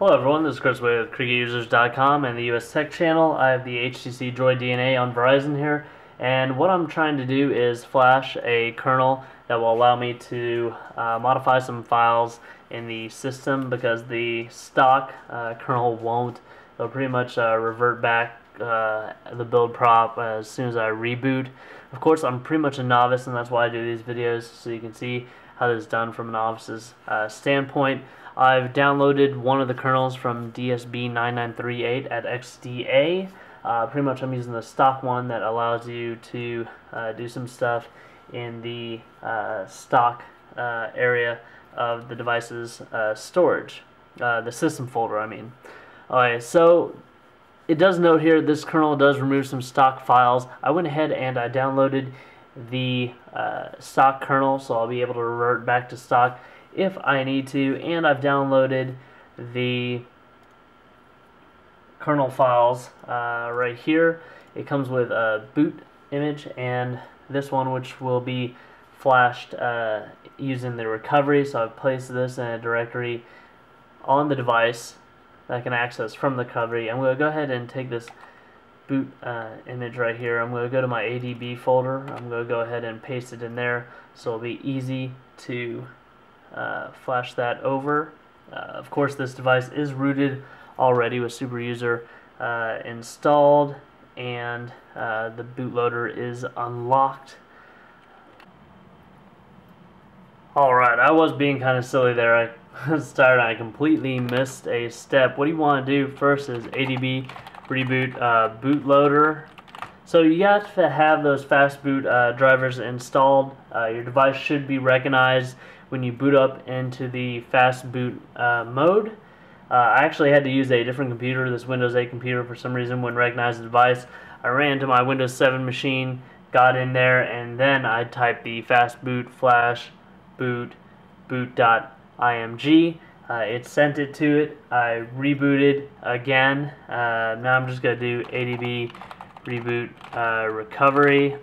Hello everyone, this is Chris with CricketUsers.com and the US Tech channel. I have the HTC Droid DNA on Verizon here and what I'm trying to do is flash a kernel that will allow me to uh, modify some files in the system because the stock uh, kernel won't. It'll pretty much uh, revert back uh, the build prop as soon as I reboot. Of course I'm pretty much a novice and that's why I do these videos so you can see how this is done from a novice's uh, standpoint. I've downloaded one of the kernels from DSB9938 at XDA. Uh, pretty much I'm using the stock one that allows you to uh, do some stuff in the uh, stock uh, area of the device's uh, storage, uh, the system folder I mean. Alright, so it does note here this kernel does remove some stock files. I went ahead and I downloaded the stock kernel so I'll be able to revert back to stock if I need to and I've downloaded the kernel files uh, right here. It comes with a boot image and this one which will be flashed uh, using the recovery. So I've placed this in a directory on the device that I can access from the recovery. I'm going to go ahead and take this boot uh, image right here. I'm going to go to my ADB folder. I'm going to go ahead and paste it in there. So it'll be easy to uh, flash that over. Uh, of course, this device is rooted already with SuperUser uh, installed, and uh, the bootloader is unlocked. Alright, I was being kind of silly there. I started, I completely missed a step. What do you want to do first is ADB reboot uh, bootloader. So you have to have those fastboot uh, drivers installed. Uh, your device should be recognized when you boot up into the fastboot uh, mode. Uh, I actually had to use a different computer, this Windows 8 computer, for some reason wouldn't recognize the device. I ran to my Windows 7 machine, got in there, and then I typed the fastboot flash boot boot.img. Uh, it sent it to it. I rebooted again. Uh, now I'm just going to do ADB reboot uh, recovery.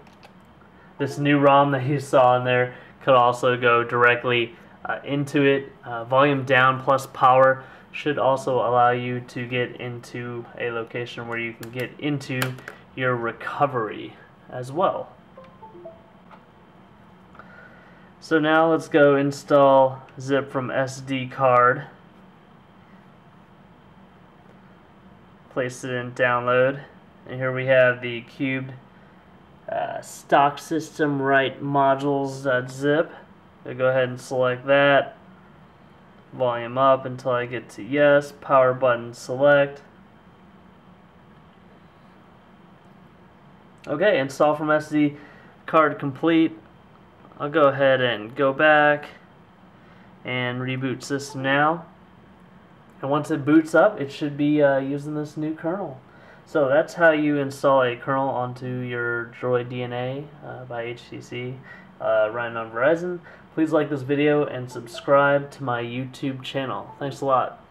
This new ROM that you saw in there could also go directly uh, into it. Uh, volume down plus power should also allow you to get into a location where you can get into your recovery as well. So now let's go install zip from SD card. Place it in download. And here we have the cubed uh, stock system write modules.zip. So go ahead and select that. Volume up until I get to yes. Power button select. Okay, install from SD card complete. I'll go ahead and go back and reboot system now. And once it boots up, it should be uh, using this new kernel. So that's how you install a kernel onto your Droid DNA uh, by HTC uh, running on Verizon. Please like this video and subscribe to my YouTube channel. Thanks a lot.